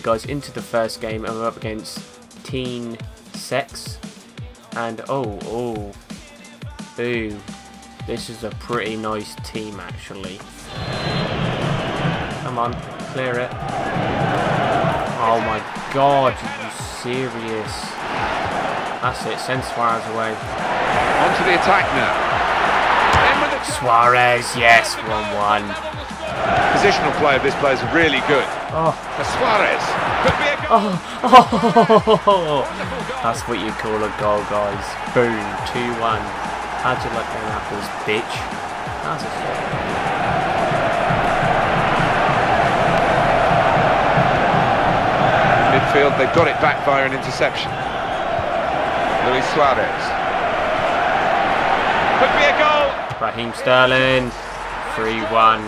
guys, into the first game, and we're up against Teen Sex. And oh, oh, ooh, this is a pretty nice team, actually. Come on, clear it. Oh my god, are you serious? That's it, send Suarez away. Onto the attack now. Suarez, yes, 1-1. Positional play of this player is really good. Oh. For Suarez. Could be a goal. Oh. oh. That's what you call a goal, guys. Boom, 2-1. How'd you like them apples, bitch? That's a Midfield, they've got it back via an interception. Luis Suarez. Could be a goal. Raheem Sterling, 3-1.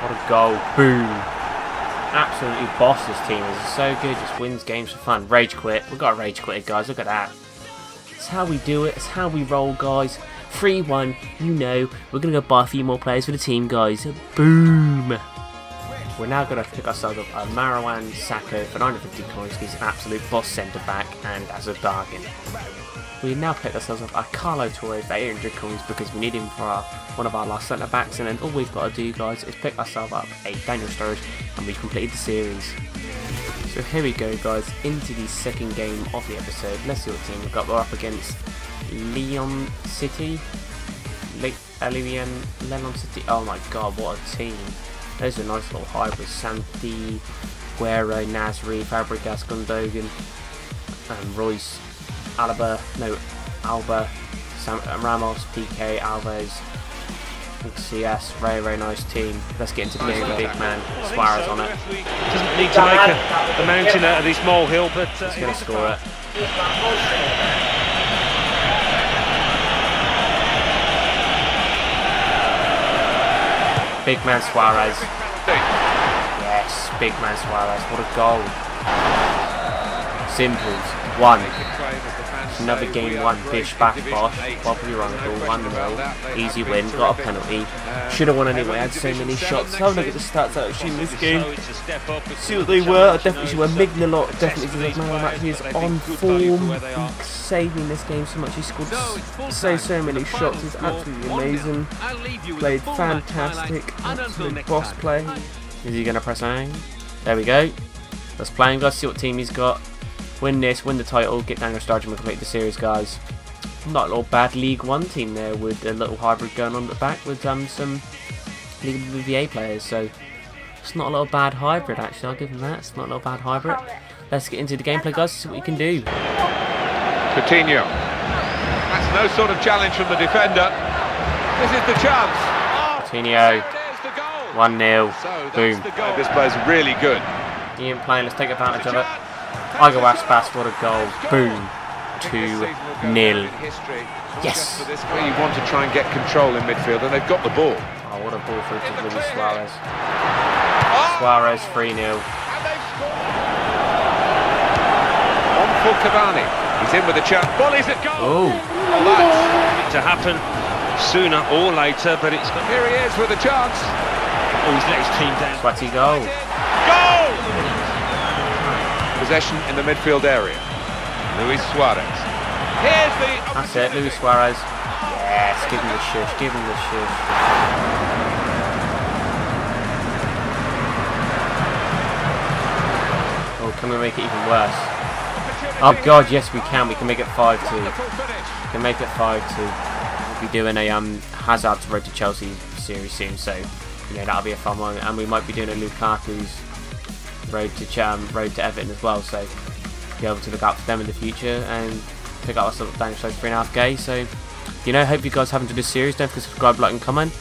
What a goal. Boom. Absolutely boss this team. Is so good. Just wins games for fun. Rage quit. We've got a rage quit, guys. Look at that. It's how we do it. It's how we roll, guys. 3-1. You know. We're going to go buy a few more players for the team, guys. Boom. We're now going to pick ourselves up a Marwan Sakho for 950 coins. He's an absolute boss centre-back and as a bargain. We now picked ourselves up a Kolo Touré for 800 coins because we need him for our, one of our last centre backs and then all we've got to do guys is pick ourselves up a Daniel Sturridge and we've completed the series. So here we go guys into the second game of the episode. Let's see what team we've got. We're up against Leon City. Le Leon, Leon City. Oh my god what a team. Those are nice little hybrids. Santi, Guerrero, Nasri, Fabregas, Gundogan and Reus Alaba, no, Alba, Sam, Ramos, PK, Alves, CS, very, very nice team. Let's get into the game, big man, Suarez on it. Doesn't need to make a, a mountain out of this molehill, but uh, he's going to score it. Big man Suarez. Yes, big man Suarez. What a goal. Simples. One. Another game one, Bish back Bosch, Bobby Rundle, 1 0, easy win, got a penalty. Should have won anyway, had so many shots. Have a look at the stats actually in this game. See what they were, I definitely should have Mignolet, definitely because Man actually is on form. He's saving this game so much, he scored so, so many shots, he's absolutely amazing. Played fantastic, absolute boss play. Is he going to press A? There we go. Let's play him, guys, see what team he's got win this, win the title, get Daniel Sturridge and complete the series, guys. Not a little bad League One team there with a little hybrid going on at the back with um, some League VA players. So it's not a little bad hybrid, actually. I'll give them that. It's not a little bad hybrid. Let's get into the gameplay, guys. See what you can do. Coutinho. That's no sort of challenge from the defender. This is the chance. Coutinho. 1 0. Boom. This player's really good. Ian playing. Let's take advantage of it. Iago Aspas, what a goal. Boom. 2 nil. Yes. You want to try and get control in midfield, and they've got the ball. Oh, what a ball for Luis Suarez. Ah! Suarez 3 0. On for Cavani. He's in with a chance. Ball is at goal. Oh. oh to happen sooner or later, but it's. Here he is with a chance. Oh, he's let his team down. Sweaty goal. Goal! Possession in the midfield area. Luis Suarez. Here's the... That's it, Luis Suarez. Yes, give him the shush, give him the shush. Oh, can we make it even worse? Oh god, yes we can. We can make it 5-2. We can make it 5-2. We'll be doing a um, Hazard's Road to Chelsea series soon, so you know that'll be a fun one. And we might be doing a Lukaku's road to Cham, road to Everton as well. So be able to look out for them in the future and pick up sort of Daniel Show 3.5k. So, you know, hope you guys have enjoyed this series. Don't forget to subscribe, like, and comment.